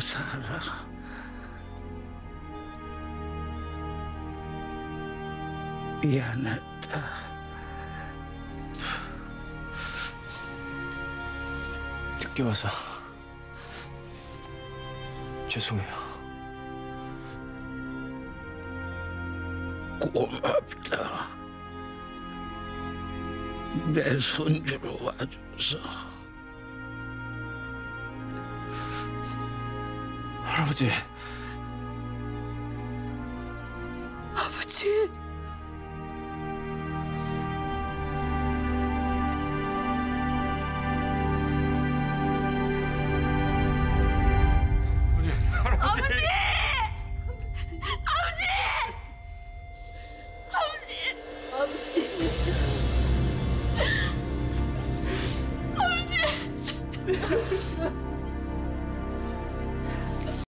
살아. 미안했다. 늦게 와서 죄송해요. 고맙다. 내 손주로 와줘서. 할아버지. 아버지. 아버지. 아버지.